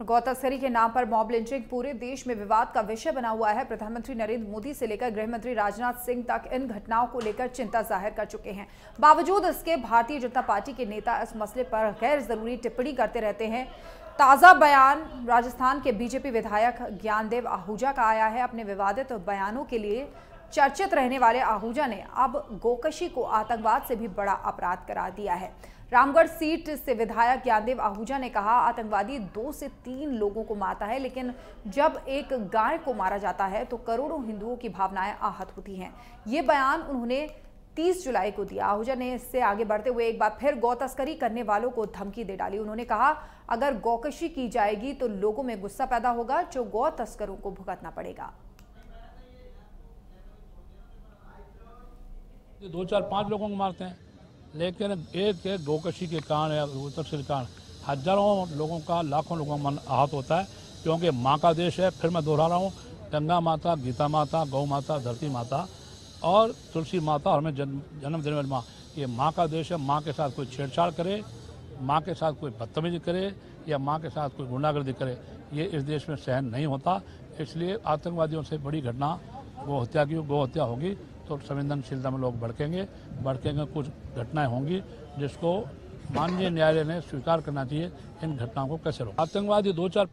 गौ तस्करी के नाम पर मॉब लिंचिंग पूरे देश में विवाद का विषय बना हुआ है। प्रधानमंत्री नरेंद्र मोदी से लेकर गृह मंत्री राजनाथ सिंह तक इन घटनाओं को लेकर चिंता ज़ाहिर कर चुके हैं। बावजूद इसके, भारतीय जनता पार्टी के नेता इस मसले पर गैर ज़रूरी टिप्पणी करते रहते हैं। ताज़ा बयान, राजस्थान के बीजेपी विधायक ज्ञानदेव आहूजा का आया है। अपने विवादित बयानों के लिए चर्चित रहने वाले आहूजा ने अब गोकशी को आतंकवाद से भी बड़ा अपराध करार दिया है। रामगढ़ सीट से विधायक ज्ञानदेव आहूजा ने कहा, आतंकवादी दो से तीन लोगों को मारता है, लेकिन जब एक गाय को मारा जाता है तो करोड़ों हिंदुओं की भावनाएँ आहत होती हैं। ये बयान उन्होंने 30 जुलाई को दिया। आहूजा ने इससे आगे बढ़ते हुए एक बार फिर गौ तस्करी करने वालों को धमकी दे डाली। उन्होंने कहा, अगर गौकशी की जाएगी तो लोगों में गुस्सा पैदा होगा, जो गौ तस्करों को भुगतना पड़ेगा। दो चार पाँच लोगों को मारते हैं। लेकिन एक एक गोकशी के कारण या तस्करी के कारण हज़ारों लोगों का, लाखों लोगों का मन आहत होता है, क्योंकि माँ का देश है, फिर मैं दोहरा रहा हूँ। गंगा माता, गीता माता, गौ माता, धरती माता और तुलसी माता और हमें जन्म जन्म देने वाली माँ। ये माँ का देश है, माँ के साथ कोई छेड़छाड़ करे, माँ के साथ कोई बदतमीजी करे या माँ के साथ कोई गुंडागर्दी करे, ये इस देश में सहन नहीं होता। इसलिए आतंकवादियों से बड़ी घटना, गौ हत्या की, गौ हत्या होगी। तो संवेदनशीलता में लोग भड़केंगे। भड़केंगे कुछ घटनाएँ होंगी जिसको माननीय न्यायालय ने स्वीकार करना चाहिए। इन घटनाओं को कैसे रोक? आतंकवादी दो चार